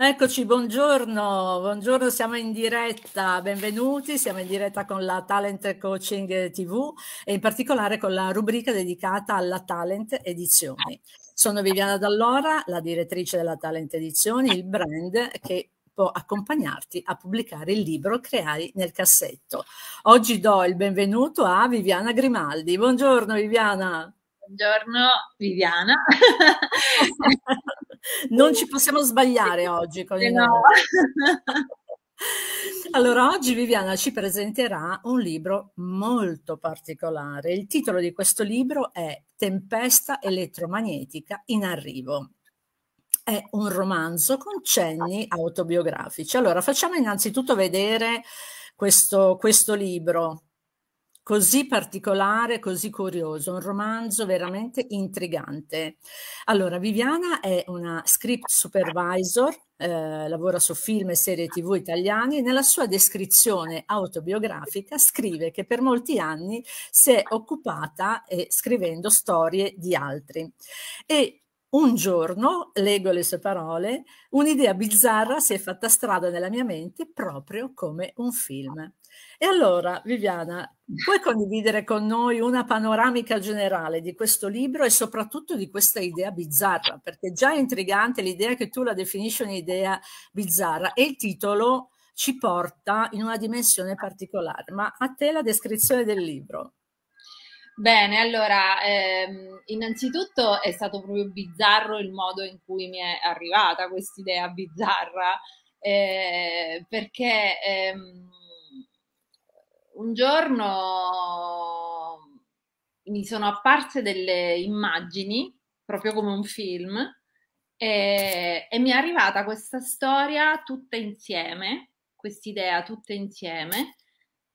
Eccoci, buongiorno, buongiorno, siamo in diretta, benvenuti, siamo in diretta con la Talent Coaching TV e in particolare con la rubrica dedicata alla Talent Edizioni. Sono Viviana Dallora, la direttrice della Talent Edizioni, il brand che può accompagnarti a pubblicare il libro Creai nel cassetto. Oggi do il benvenuto a Viviana Grimaldi. Buongiorno Viviana. Buongiorno Viviana. non ci possiamo sbagliare oggi con il no. Allora, oggi Viviana ci presenterà un libro molto particolare. Il titolo di questo libro è Tempesta elettromagnetica in arrivo. È un romanzo con cenni autobiografici. Allora, facciamo innanzitutto vedere questo, questo libro così particolare, così curioso, un romanzo veramente intrigante. Allora, Viviana è una script supervisor, eh, lavora su film e serie tv italiani nella sua descrizione autobiografica scrive che per molti anni si è occupata eh, scrivendo storie di altri. E un giorno, leggo le sue parole, un'idea bizzarra si è fatta strada nella mia mente proprio come un film. E allora, Viviana, puoi condividere con noi una panoramica generale di questo libro e soprattutto di questa idea bizzarra? Perché già è intrigante l'idea che tu la definisci un'idea bizzarra e il titolo ci porta in una dimensione particolare. Ma a te la descrizione del libro. Bene, allora, ehm, innanzitutto è stato proprio bizzarro il modo in cui mi è arrivata questa idea bizzarra, eh, perché ehm, un giorno mi sono apparse delle immagini, proprio come un film, e, e mi è arrivata questa storia tutta insieme, quest'idea tutta insieme.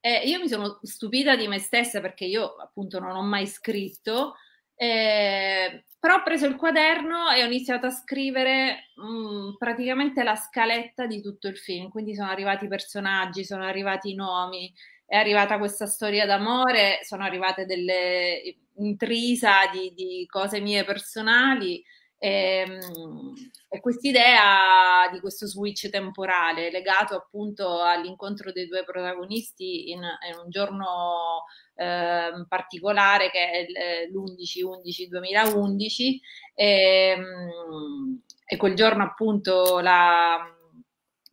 E io mi sono stupita di me stessa perché io appunto non ho mai scritto, eh, però ho preso il quaderno e ho iniziato a scrivere mh, mm, praticamente la scaletta di tutto il film, quindi sono arrivati i personaggi, sono arrivati i nomi, è arrivata questa storia d'amore, sono arrivate delle intrisa di, di cose mie personali e, ehm, e quest'idea di questo switch temporale legato appunto all'incontro dei due protagonisti in, in un giorno eh, particolare che è l'11-11-2011 e, e quel giorno appunto la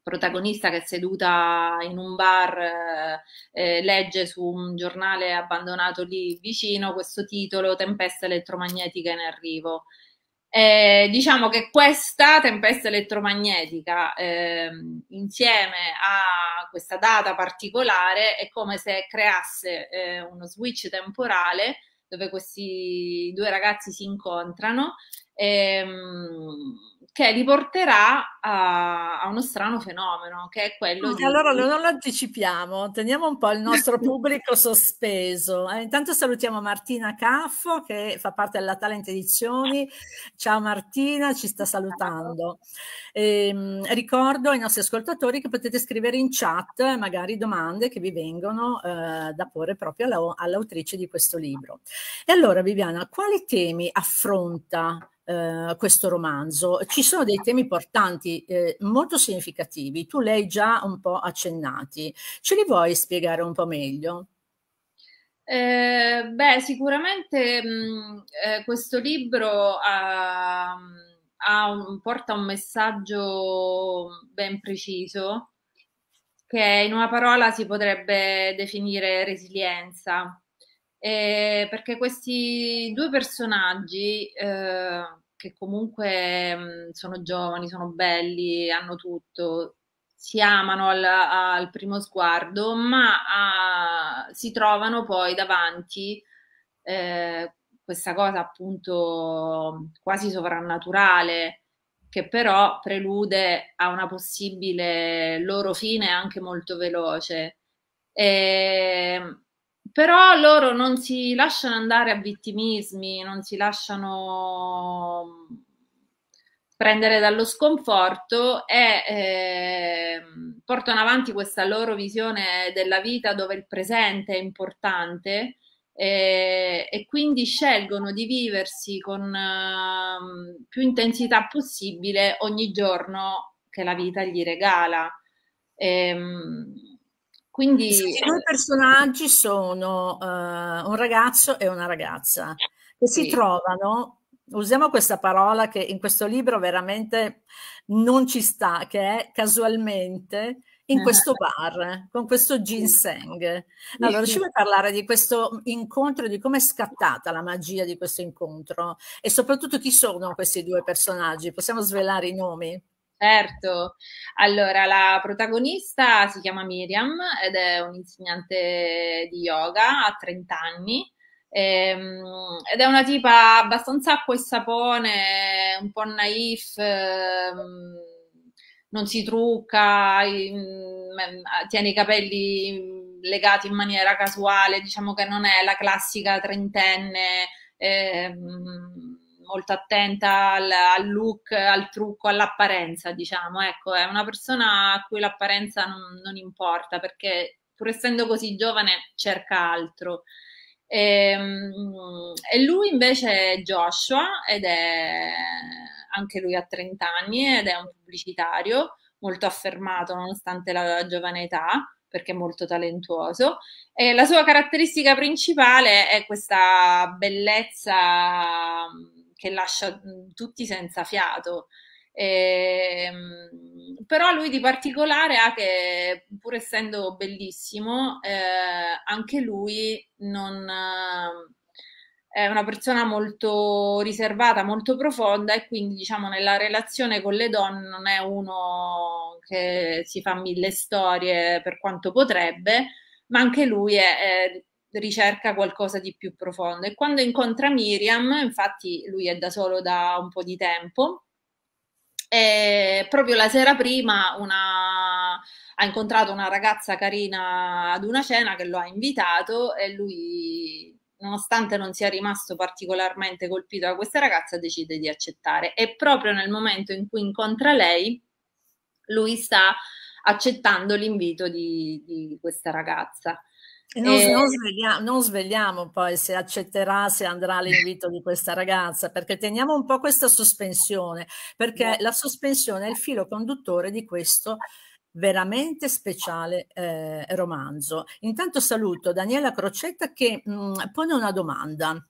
protagonista che è seduta in un bar eh, eh, legge su un giornale abbandonato lì vicino questo titolo Tempesta elettromagnetica in arrivo. Eh, diciamo che questa tempesta elettromagnetica eh, insieme a questa data particolare è come se creasse eh, uno switch temporale dove questi due ragazzi si incontrano. Ehm, che li porterà a, a, uno strano fenomeno, che è quello di... Allora non lo anticipiamo, teniamo un po' il nostro pubblico sospeso. Eh, intanto salutiamo Martina Caffo, che fa parte della Talent Edizioni. Ciao Martina, ci sta salutando. E, ehm, ricordo ai nostri ascoltatori che potete scrivere in chat magari domande che vi vengono eh, da porre proprio alla, all'autrice di questo libro. E allora Viviana, quali temi affronta eh, questo romanzo. Ci sono dei temi importanti, eh, molto significativi, tu li hai già un po' accennati. Ce li vuoi spiegare un po' meglio? Eh, beh, sicuramente mh, mm, eh, questo libro ha, ha un, porta un messaggio ben preciso che in una parola si potrebbe definire resilienza eh, perché questi due personaggi eh, che comunque mh, sono giovani, sono belli, hanno tutto, si amano al, al primo sguardo, ma a, si trovano poi davanti eh, questa cosa appunto quasi sovrannaturale che però prelude a una possibile loro fine anche molto veloce. E, ehm, però loro non si lasciano andare a vittimismi, non si lasciano mm, prendere dallo sconforto e eh, portano avanti questa loro visione della vita dove il presente è importante eh, e quindi scelgono di viversi con eh, più intensità possibile ogni giorno che la vita gli regala. Ehm, quindi... I due personaggi sono uh, un ragazzo e una ragazza che sì. si trovano usiamo questa parola che in questo libro veramente non ci sta, che è casualmente in questo bar con questo ginseng. Allora, riusciamo a parlare di questo incontro, di come è scattata la magia di questo incontro e soprattutto chi sono questi due personaggi? Possiamo svelare i nomi? Certo, allora la protagonista si chiama Miriam ed è un'insegnante di yoga, ha 30 anni Ehm, ed è una tipa abbastanza acqua e sapone, un po' naif, ehm, non si trucca, mm, tiene i capelli legati in maniera casuale, diciamo che non è la classica trentenne ehm, molto attenta al, al, look, al trucco, all'apparenza, diciamo. Ecco, è una persona a cui l'apparenza non, non importa perché pur essendo così giovane cerca altro. E, ehm, e lui invece è Joshua ed è anche lui ha 30 anni ed è un pubblicitario molto affermato nonostante la giovane età perché è molto talentuoso e la sua caratteristica principale è questa bellezza che lascia tutti senza fiato. E, ehm, però lui di particolare ha che, pur essendo bellissimo, eh, anche lui non, è una persona molto riservata, molto profonda e quindi diciamo nella relazione con le donne non è uno che si fa mille storie per quanto potrebbe, ma anche lui è, è ricerca qualcosa di più profondo. E quando incontra Miriam, infatti lui è da solo da un po' di tempo, e proprio la sera prima una, ha incontrato una ragazza carina ad una cena che lo ha invitato e lui, nonostante non sia rimasto particolarmente colpito da questa ragazza, decide di accettare. E proprio nel momento in cui incontra lei, lui sta accettando l'invito di, di questa ragazza. Non, e... Non, svegliamo, non, svegliamo, poi se accetterà, se andrà all'invito di questa ragazza, perché teniamo un po' questa sospensione, perché la sospensione è il filo conduttore di questo veramente speciale eh, romanzo. Intanto saluto Daniela Crocetta che mh, mm, pone una domanda.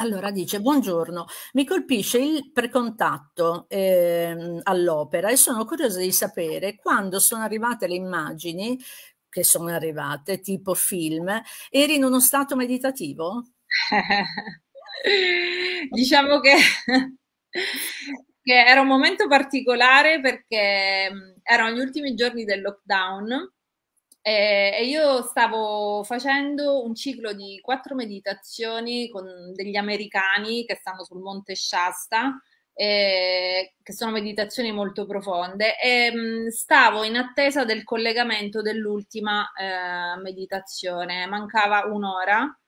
Allora dice, buongiorno, mi colpisce il precontatto eh, all'opera e sono curiosa di sapere quando sono arrivate le immagini che sono arrivate, tipo film, eri in uno stato meditativo? diciamo che, che, era un momento particolare perché mm, erano gli ultimi giorni del lockdown e, e io stavo facendo un ciclo di quattro meditazioni con degli americani che stanno sul Monte Shasta eh, che sono meditazioni molto profonde e mh, mm, stavo in attesa del collegamento dell'ultima eh, meditazione, mancava un'ora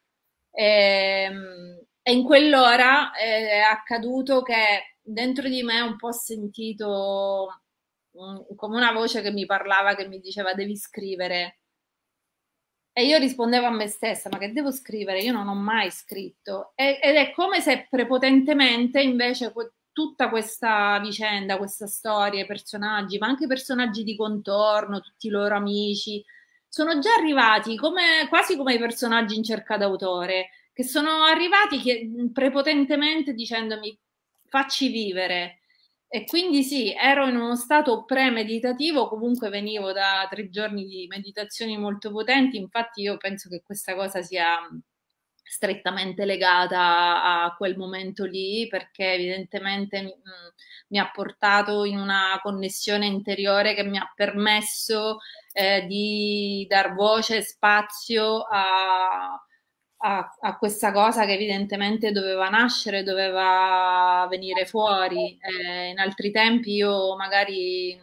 e, ehm, e in quell'ora è accaduto che dentro di me un po' sentito um, come una voce che mi parlava, che mi diceva devi scrivere. E io rispondevo a me stessa, ma che devo scrivere? Io non ho mai scritto. Ed è come se prepotentemente invece tutta questa vicenda, questa storia, i personaggi, ma anche i personaggi di contorno, tutti i loro amici, sono già arrivati come, quasi come i personaggi in cerca d'autore, che sono arrivati che, prepotentemente dicendomi facci vivere. E quindi sì, ero in uno stato premeditativo, comunque venivo da tre giorni di meditazioni molto potenti, infatti io penso che questa cosa sia strettamente legata a quel momento lì perché evidentemente mh, mm, mi ha portato in una connessione interiore che mi ha permesso eh, di dar voce e spazio a, a, a, questa cosa che evidentemente doveva nascere, doveva venire fuori. Eh, in altri tempi io magari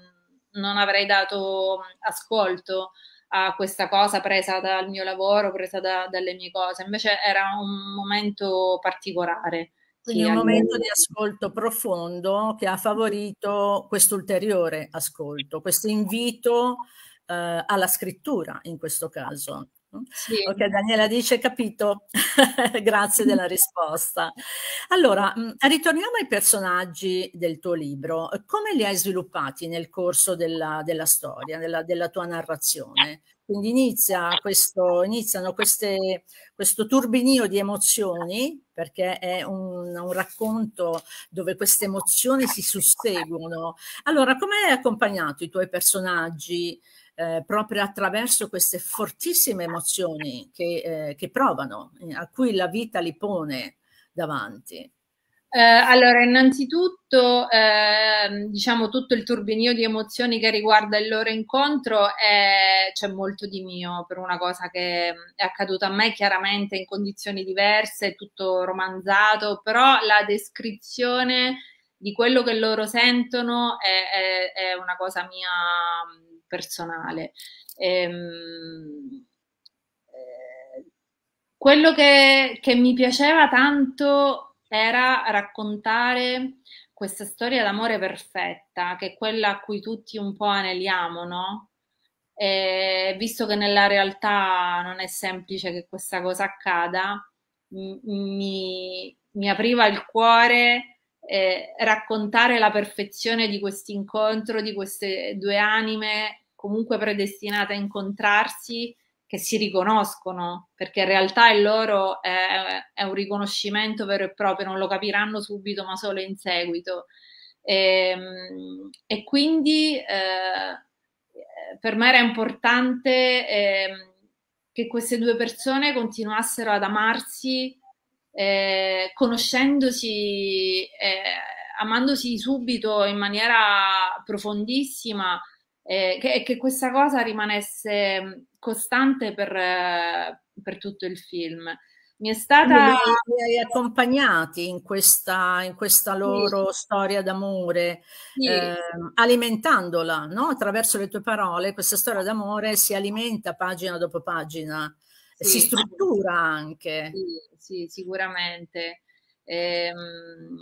non avrei dato ascolto a questa cosa presa dal mio lavoro, presa da, dalle mie cose. Invece era un momento particolare. Quindi un momento di ascolto profondo che ha favorito questo ulteriore ascolto, questo invito eh, alla scrittura in questo caso. Sì. Ok, Daniela dice capito, grazie della risposta. Allora, mm, ritorniamo ai personaggi del tuo libro. Come li hai sviluppati nel corso della, della storia, della, della, tua narrazione? Quindi inizia questo, iniziano queste, questo turbinio di emozioni, perché è un, un racconto dove queste emozioni si susseguono. Allora, come hai accompagnato i tuoi personaggi? Eh, proprio attraverso queste fortissime emozioni che, eh, che provano, a cui la vita li pone davanti. Eh, allora, innanzitutto, eh, diciamo, tutto il turbinio di emozioni che riguarda il loro incontro c'è molto di mio per una cosa che è accaduta a me, chiaramente in condizioni diverse, tutto romanzato, però la descrizione di quello che loro sentono è, è, è una cosa mia personale. Ehm, eh, quello che, che mi piaceva tanto era raccontare questa storia d'amore perfetta, che è quella a cui tutti un po' aneliamo, no? E visto che nella realtà non è semplice che questa cosa accada, mi, mi apriva il cuore eh, raccontare la perfezione di questo incontro, di queste due anime comunque predestinate a incontrarsi, che si riconoscono, perché in realtà il loro è, è un riconoscimento vero e proprio, non lo capiranno subito, ma solo in seguito. E, ehm, e quindi eh, per me era importante eh, che queste due persone continuassero ad amarsi eh, conoscendosi, eh, amandosi subito in maniera profondissima, eh, che, che, questa cosa rimanesse costante per, per tutto il film mi è stata... Li hai accompagnati in questa, in questa loro sì. storia d'amore, sì. eh, alimentandola, no? attraverso le tue parole, questa storia d'amore si alimenta pagina dopo pagina. Si struttura anche. Sì, sicuramente. Ehm,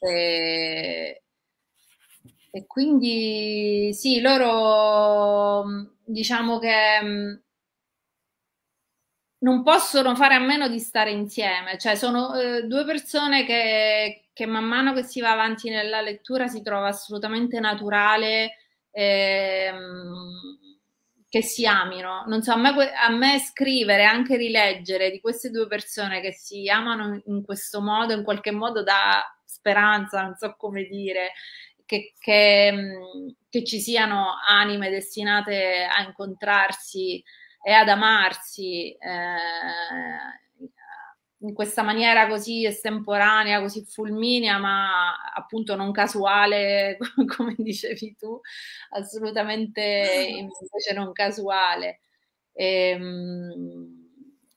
e, e, quindi sì, loro diciamo che non possono fare a meno di stare insieme, cioè sono eh, due persone che, che, man mano che si va avanti nella lettura si trova assolutamente naturale. Ehm, che si amino. Non so, a me, a me, scrivere, anche rileggere di queste due persone che si amano in questo modo, in qualche modo dà speranza, non so come dire, che, che, mm, che ci siano anime destinate a incontrarsi e ad amarsi. Eh, in questa maniera così estemporanea, così fulminea, ma appunto non casuale, come dicevi tu, assolutamente invece non casuale. Ehm,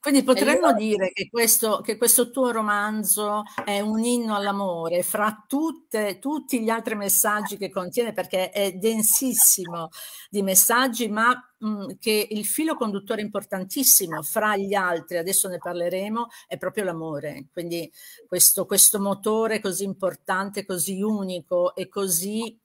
quindi potremmo io... dire che questo, che questo, tuo romanzo è un inno all'amore fra tutte, tutti gli altri messaggi che contiene, perché è densissimo di messaggi, ma mh, che il filo conduttore importantissimo fra gli altri, adesso ne parleremo, è proprio l'amore. Quindi questo, questo motore così importante, così unico e così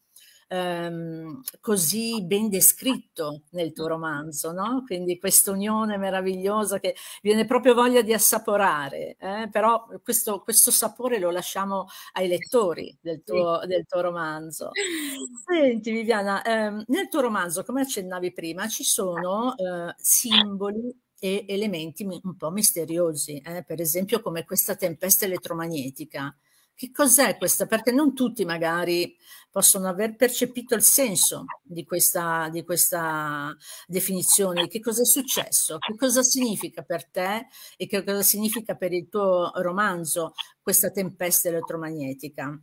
ehm, così ben descritto nel tuo romanzo, no? Quindi questa unione meravigliosa che viene proprio voglia di assaporare, eh? però questo, questo, sapore lo lasciamo ai lettori del tuo, sì. del tuo romanzo. Senti Viviana, ehm, nel tuo romanzo, come accennavi prima, ci sono eh, simboli e elementi un po' misteriosi, eh? per esempio come questa tempesta elettromagnetica che cos'è questa? Perché non tutti magari possono aver percepito il senso di questa, di questa definizione. Che cosa è successo? Che cosa significa per te e che cosa significa per il tuo romanzo questa tempesta elettromagnetica?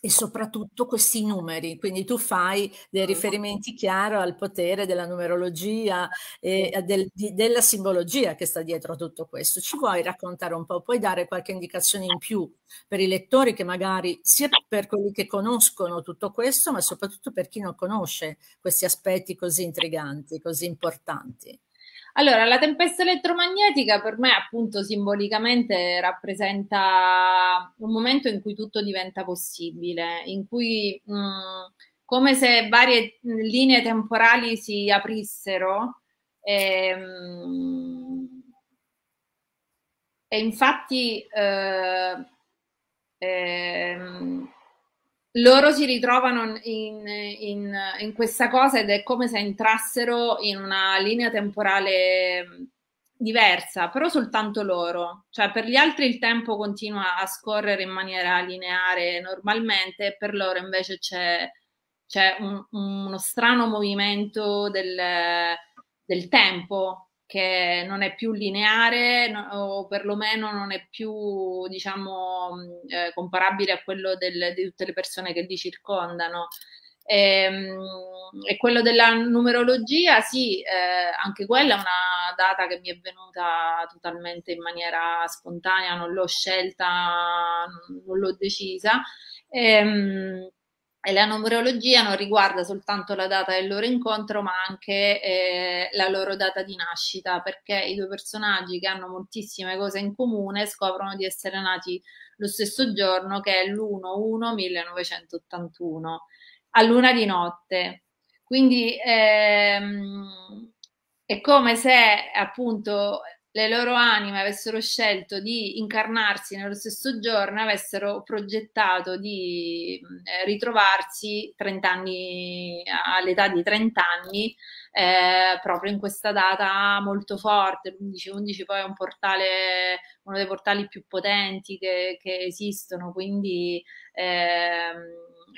E soprattutto questi numeri, quindi tu fai dei riferimenti chiari al potere della numerologia e del, di, della simbologia che sta dietro a tutto questo. Ci vuoi raccontare un po'? Puoi dare qualche indicazione in più per i lettori che magari, sia per quelli che conoscono tutto questo, ma soprattutto per chi non conosce questi aspetti così intriganti, così importanti? Allora, la tempesta elettromagnetica per me appunto simbolicamente rappresenta un momento in cui tutto diventa possibile, in cui mh, mm, come se varie linee temporali si aprissero E, ehm, e infatti eh, eh, loro si ritrovano in, in, in, questa cosa ed è come se entrassero in una linea temporale diversa, però soltanto loro. Cioè per gli altri il tempo continua a scorrere in maniera lineare normalmente, per loro invece c'è, c'è un, uno strano movimento del, del tempo che non è più lineare no, o perlomeno non è più, diciamo, eh, comparabile a quello del, di tutte le persone che li circondano. E, ehm, e quello della numerologia, sì, eh, anche quella è una data che mi è venuta totalmente in maniera spontanea, non l'ho scelta, non l'ho decisa. E, ehm, e la numerologia non riguarda soltanto la data del loro incontro, ma anche eh, la loro data di nascita, perché i due personaggi che hanno moltissime cose in comune scoprono di essere nati lo stesso giorno, che è l'1-1-1981, a luna di notte. Quindi ehm, è come se appunto le loro anime avessero scelto di incarnarsi nello stesso giorno, avessero progettato di eh, ritrovarsi 30 anni, all'età di 30 anni, eh, proprio in questa data molto forte. L'11-11 poi è un portale, uno dei portali più potenti che, che esistono, quindi eh,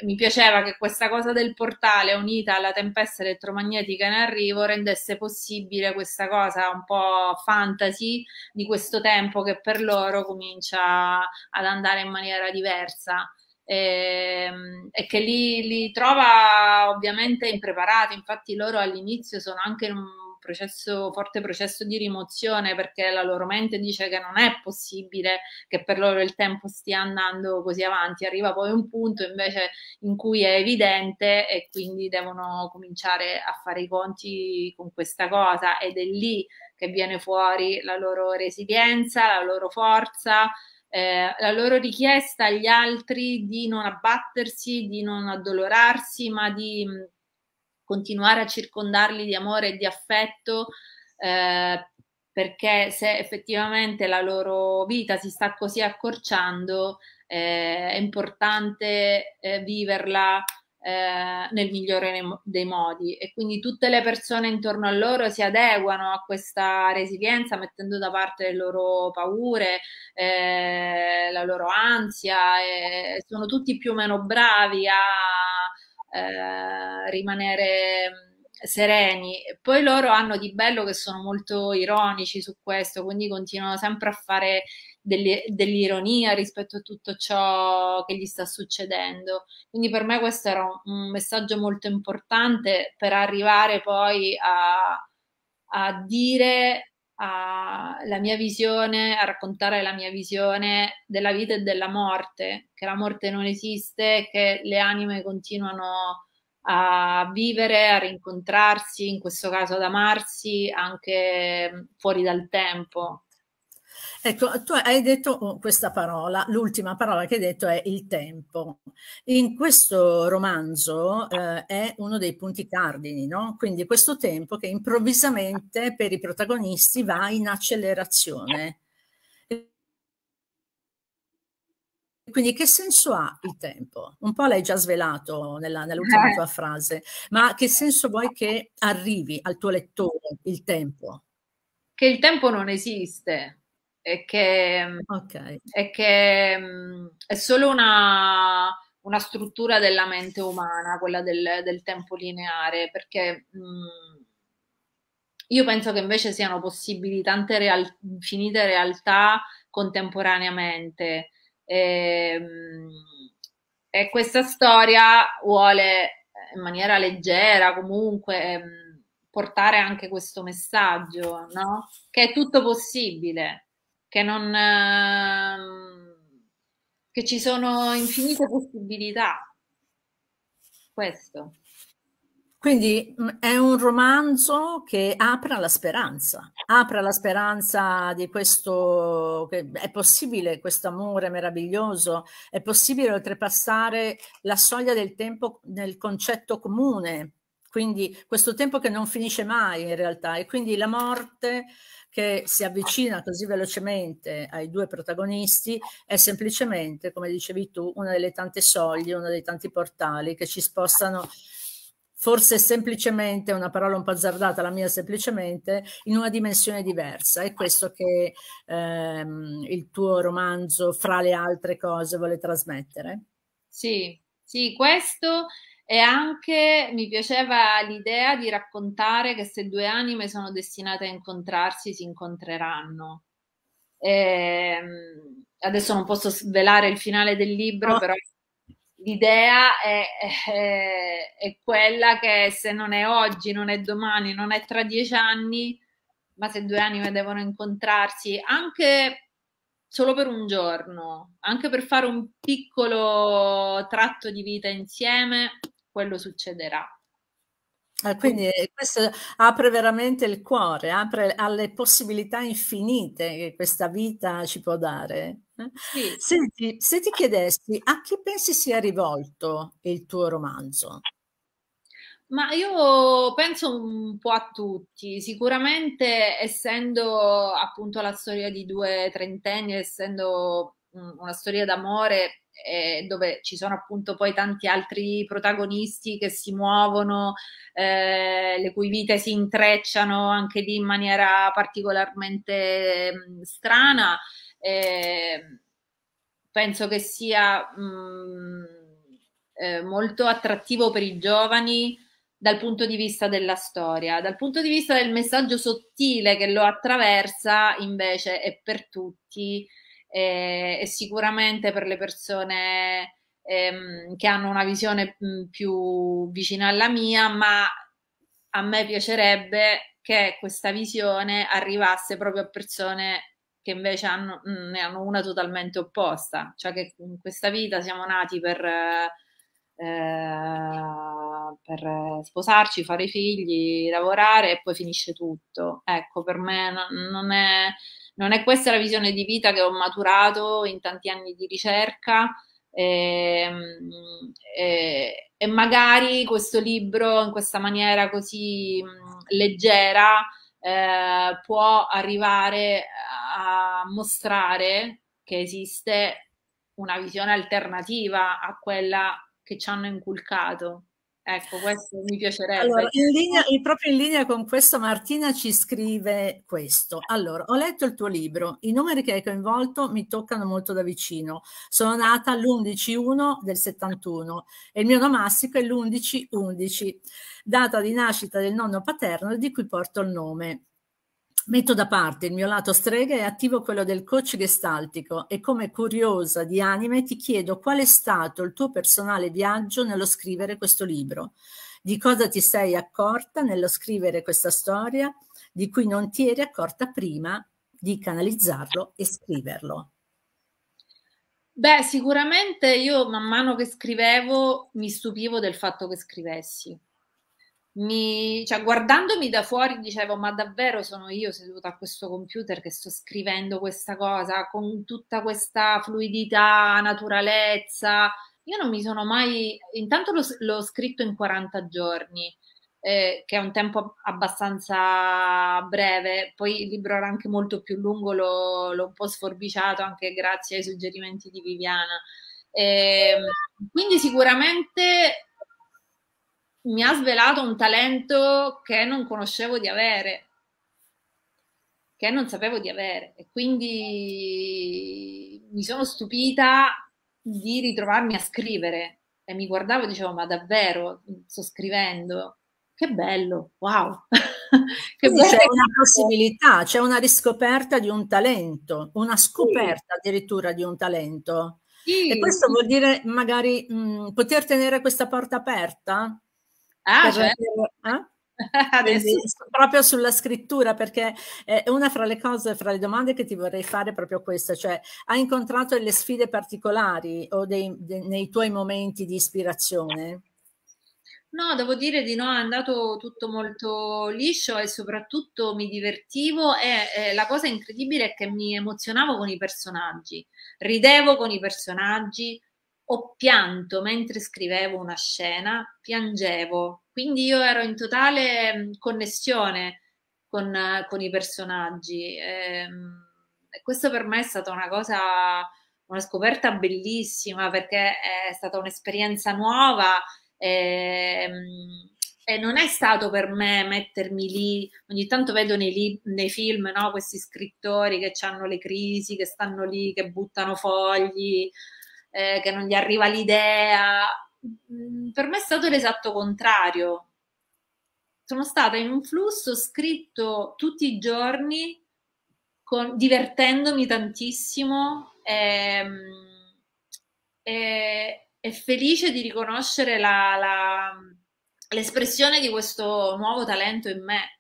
mi piaceva che questa cosa del portale unita alla tempesta elettromagnetica in arrivo rendesse possibile questa cosa un po' fantasy di questo tempo che per loro comincia ad andare in maniera diversa. E, ehm, e che li, li trova ovviamente impreparati, infatti loro all'inizio sono anche un processo, forte processo di rimozione perché la loro mente dice che non è possibile che per loro il tempo stia andando così avanti. Arriva poi un punto invece in cui è evidente e quindi devono cominciare a fare i conti con questa cosa ed è lì che viene fuori la loro resilienza, la loro forza. Eh, la loro richiesta agli altri di non abbattersi, di non addolorarsi, ma di continuare a circondarli di amore e di affetto, eh, perché se effettivamente la loro vita si sta così accorciando, eh, è importante eh, viverla eh, nel migliore dei modi. E quindi tutte le persone intorno a loro si adeguano a questa resilienza mettendo da parte le loro paure, eh, la loro ansia, e sono tutti più o meno bravi a eh, rimanere mm, sereni. Poi loro hanno di bello che sono molto ironici su questo, quindi continuano sempre a fare dell'ironia rispetto a tutto ciò che gli sta succedendo. Quindi per me questo era un, un messaggio molto importante per arrivare poi a, a dire a, la mia visione, a raccontare la mia visione della vita e della morte, che la morte non esiste, che le anime continuano a vivere, a rincontrarsi, in questo caso ad amarsi anche fuori dal tempo. Ecco, tu hai detto oh, questa parola, l'ultima parola che hai detto è il tempo. In questo romanzo eh, è uno dei punti cardini, no? Quindi questo tempo che improvvisamente per i protagonisti va in accelerazione. Quindi che senso ha il tempo? Un po' l'hai già svelato nella, nell'ultima eh. tua frase, ma che senso vuoi che arrivi al tuo lettore il tempo? Che il tempo non esiste, è che, okay. è, che mm, è solo una, una, struttura della mente umana, quella del, del tempo lineare, perché mh, mm, io penso che invece siano possibili tante real, infinite realtà contemporaneamente. E, mh, e, questa storia vuole in maniera leggera comunque portare anche questo messaggio, no? Che è tutto possibile che non... Ehm, che ci sono infinite possibilità. Questo. Quindi mm, è un romanzo che apre la speranza, apre la speranza di questo, che è possibile questo amore meraviglioso, è possibile oltrepassare la soglia del tempo nel concetto comune, quindi questo tempo che non finisce mai in realtà e quindi la morte che si avvicina così velocemente ai due protagonisti è semplicemente, come dicevi tu, una delle tante soglie, uno dei tanti portali che ci spostano forse semplicemente, una parola un po' azzardata, la mia semplicemente, in una dimensione diversa. È questo che ehm, il tuo romanzo, fra le altre cose, vuole trasmettere? Sì, sì, questo e anche mi piaceva l'idea di raccontare che se due anime sono destinate a incontrarsi, si incontreranno. E, ehm, adesso non posso svelare il finale del libro, no. però l'idea è, è, è, quella che se non è oggi, non è domani, non è tra dieci anni, ma se due anime devono incontrarsi, anche solo per un giorno, anche per fare un piccolo tratto di vita insieme, quello succederà. Ah, quindi questo apre veramente il cuore, apre alle possibilità infinite che questa vita ci può dare. Eh? Sì. Senti, se ti chiedessi a chi pensi sia rivolto il tuo romanzo? Ma io penso un po' a tutti, sicuramente essendo appunto la storia di due trentenni, essendo una storia d'amore eh, dove ci sono appunto poi tanti altri protagonisti che si muovono, eh, le cui vite si intrecciano anche lì in maniera particolarmente mh, strana. Eh, penso che sia mh, eh, molto attrattivo per i giovani dal punto di vista della storia. Dal punto di vista del messaggio sottile che lo attraversa, invece, è per tutti e, e sicuramente per le persone ehm, che hanno una visione mh, più vicina alla mia, ma a me piacerebbe che questa visione arrivasse proprio a persone che invece hanno, ne hanno una totalmente opposta, cioè che in questa vita siamo nati per, eh, per sposarci, fare figli, lavorare e poi finisce tutto. Ecco, per me non è non è questa la visione di vita che ho maturato in tanti anni di ricerca e, ehm, e, e magari questo libro in questa maniera così leggera eh, può arrivare a mostrare che esiste una visione alternativa a quella che ci hanno inculcato. Ecco, questo mi piacerebbe. Allora, in linea, proprio in linea con questo, Martina ci scrive questo. Allora, ho letto il tuo libro, i numeri che hai coinvolto mi toccano molto da vicino. Sono nata l'11-1 del 71 e il mio nomastico è l'11-11, data di nascita del nonno paterno di cui porto il nome. Metto da parte il mio lato strega e attivo quello del coach gestaltico e come curiosa di anime ti chiedo qual è stato il tuo personale viaggio nello scrivere questo libro. Di cosa ti sei accorta nello scrivere questa storia di cui non ti eri accorta prima di canalizzarlo e scriverlo? Beh, sicuramente io man mano che scrivevo mi stupivo del fatto che scrivessi mi, cioè, guardandomi da fuori dicevo ma davvero sono io seduta a questo computer che sto scrivendo questa cosa con tutta questa fluidità, naturalezza. Io non mi sono mai, intanto l'ho, l'ho scritto in 40 giorni, eh, che è un tempo abbastanza breve, poi il libro era anche molto più lungo, l'ho, l'ho un po' sforbiciato anche grazie ai suggerimenti di Viviana. Eh, quindi sicuramente mi ha svelato un talento che non conoscevo di avere, che non sapevo di avere e quindi mi sono stupita di ritrovarmi a scrivere e mi guardavo e dicevo ma davvero sto scrivendo? Che bello, wow! che bello. C'è una possibilità, c'è una riscoperta di un talento, una scoperta sì. addirittura di un talento. Sì. E questo vuol dire magari mh, poter tenere questa porta aperta? Ah, certo. eh? Adesso. proprio sulla scrittura, perché è una fra le cose, fra le domande che ti vorrei fare proprio questa, cioè hai incontrato delle sfide particolari o dei, de, nei tuoi momenti di ispirazione? No, devo dire di no, è andato tutto molto liscio e soprattutto mi divertivo e, e la cosa incredibile è che mi emozionavo con i personaggi, ridevo con i personaggi, ho pianto mentre scrivevo una scena, piangevo, quindi io ero in totale mm, connessione con, con i personaggi. Ehm, e questo per me è stata una cosa, una scoperta bellissima perché è stata un'esperienza nuova. E, ehm, e non è stato per me mettermi lì, ogni tanto vedo nei, li, nei film no, questi scrittori che hanno le crisi, che stanno lì, che buttano fogli, eh, che non gli arriva l'idea. Mm, per me è stato l'esatto contrario. Sono stata in un flusso scritto tutti i giorni, con, divertendomi tantissimo e, e, e, felice di riconoscere la, la, l'espressione di questo nuovo talento in me.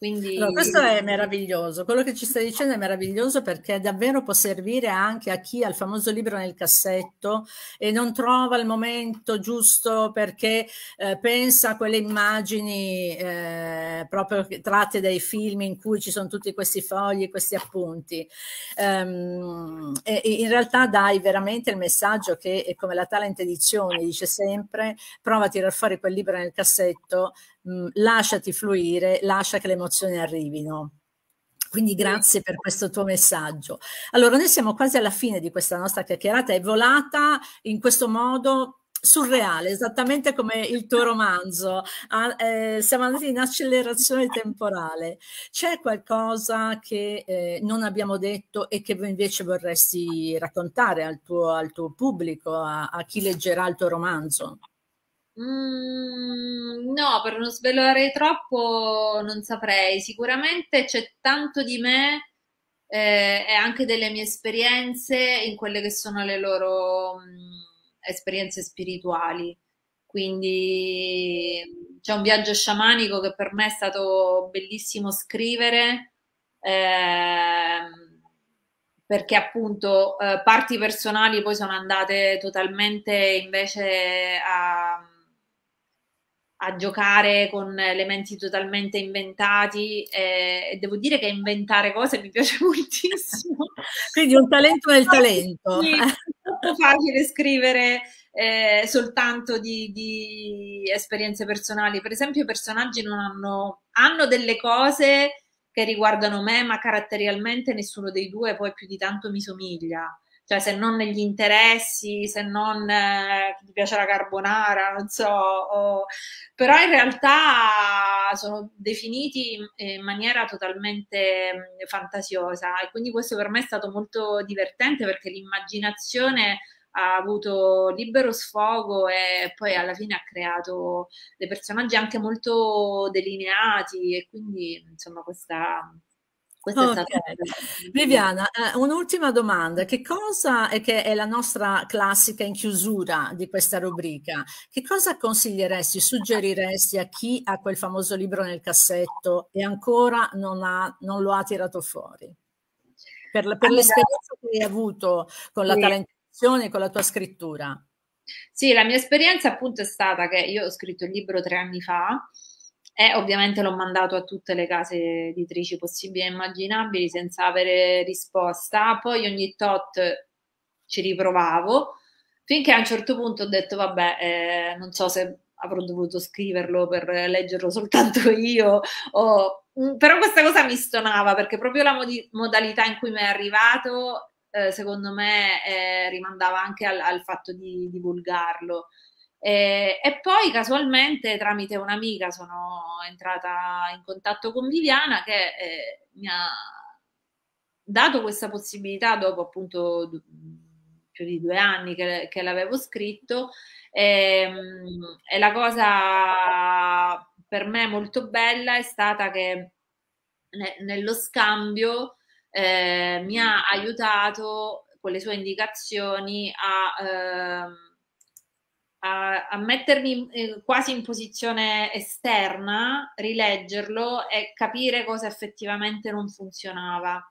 Quindi... No, questo è meraviglioso, quello che ci stai dicendo è meraviglioso perché davvero può servire anche a chi ha il famoso libro nel cassetto e non trova il momento giusto perché eh, pensa a quelle immagini eh, proprio tratte dai film in cui ci sono tutti questi fogli, questi appunti. Um, in realtà dai veramente il messaggio che, come la Talent Edizioni dice sempre, prova a tirar fuori quel libro nel cassetto mh, mm, lasciati fluire, lascia che le emozioni arrivino. Quindi grazie per questo tuo messaggio. Allora, noi siamo quasi alla fine di questa nostra chiacchierata, è volata in questo modo surreale, esattamente come il tuo romanzo. Ah, eh, siamo andati in accelerazione temporale. C'è qualcosa che eh, non abbiamo detto e che invece vorresti raccontare al tuo, al tuo pubblico, a, a chi leggerà il tuo romanzo? Mm, no, per non svelare troppo non saprei. Sicuramente c'è tanto di me eh, e anche delle mie esperienze in quelle che sono le loro mh, mm, esperienze spirituali. Quindi c'è un viaggio sciamanico che per me è stato bellissimo scrivere. Eh, perché appunto eh, parti personali poi sono andate totalmente invece a, a giocare con elementi totalmente inventati e, e, devo dire che inventare cose mi piace moltissimo. Quindi un talento nel talento. Sì, è molto facile scrivere eh, soltanto di, di, esperienze personali. Per esempio i personaggi non hanno, hanno delle cose che riguardano me, ma caratterialmente nessuno dei due poi più di tanto mi somiglia cioè se non negli interessi, se non eh, ti piace la carbonara, non so, o... però in realtà sono definiti in, maniera totalmente mh, fantasiosa e quindi questo per me è stato molto divertente perché l'immaginazione ha avuto libero sfogo e poi alla fine ha creato dei personaggi anche molto delineati e quindi insomma questa okay. è. Viviana, eh, un'ultima domanda. Che cosa, e che è la nostra classica in chiusura di questa rubrica, che cosa consiglieresti, suggeriresti a chi ha quel famoso libro nel cassetto e ancora non, ha, non lo ha tirato fuori? Per, per allora, l'esperienza che hai avuto con la sì. talentazione e con la tua scrittura. Sì, la mia esperienza appunto è stata che io ho scritto il libro tre anni fa e ovviamente l'ho mandato a tutte le case editrici possibili e immaginabili senza avere risposta. Poi ogni tot ci riprovavo finché a un certo punto ho detto vabbè, eh, non so se avrò dovuto scriverlo per leggerlo soltanto io, o... Però questa cosa mi stonava perché proprio la mod- modalità in cui mi è arrivato, eh, secondo me, eh, rimandava anche al, al fatto di divulgarlo. E, e, poi casualmente tramite un'amica sono entrata in contatto con Viviana che eh, mi ha dato questa possibilità dopo appunto più di due anni che, che l'avevo scritto. E, ehm, e, la cosa per me molto bella è stata che ne, nello scambio eh, mi ha aiutato con le sue indicazioni a eh, a, a mettermi eh, quasi in posizione esterna, rileggerlo e capire cosa effettivamente non funzionava.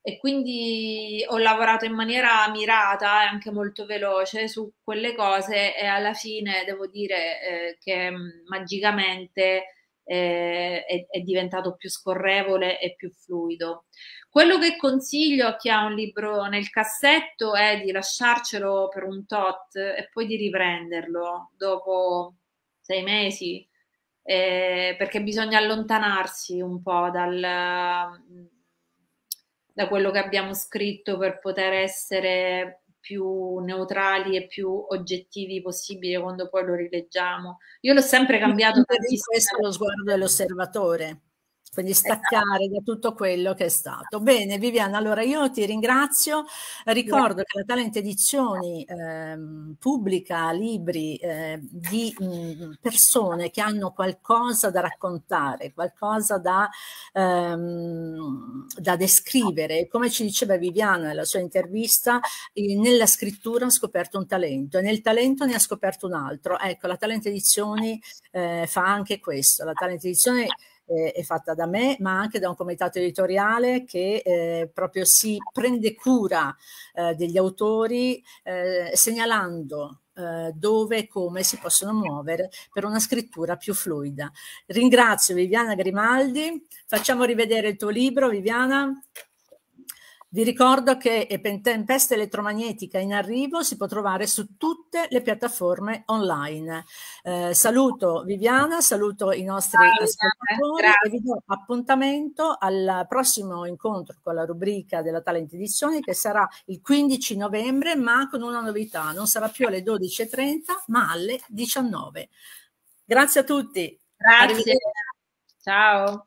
E quindi ho lavorato in maniera mirata e anche molto veloce su quelle cose e alla fine devo dire eh, che magicamente eh, è, è diventato più scorrevole e più fluido. Quello che consiglio a chi ha un libro nel cassetto è di lasciarcelo per un tot e poi di riprenderlo dopo sei mesi, eh, perché bisogna allontanarsi un po' dal, da quello che abbiamo scritto per poter essere più neutrali e più oggettivi possibile quando poi lo rileggiamo. Io l'ho sempre cambiato. Questo è lo sguardo dell'osservatore quindi staccare esatto. da tutto quello che è stato. Bene, Viviana, allora io ti ringrazio. Ricordo che la Talent Edizioni eh, pubblica libri eh, di mh, mm, persone che hanno qualcosa da raccontare, qualcosa da, ehm, da descrivere. Come ci diceva Viviana nella sua intervista, eh, nella scrittura ha scoperto un talento e nel talento ne ha scoperto un altro. Ecco, la Talent Edizioni eh, fa anche questo. La Talent Edizioni eh, è fatta da me, ma anche da un comitato editoriale che eh, proprio si prende cura eh, degli autori eh, segnalando eh, dove e come si possono muovere per una scrittura più fluida. Ringrazio Viviana Grimaldi, facciamo rivedere il tuo libro Viviana. Vi ricordo che Tempesta elettromagnetica in arrivo si può trovare su tutte le piattaforme online. Eh, saluto Viviana, saluto i nostri Ciao, ascoltatori e vi do appuntamento al prossimo incontro con la rubrica della Talent Edizioni che sarà il 15 novembre ma con una novità, non sarà più alle 12.30 ma alle 19. Grazie a tutti. Grazie. Ciao.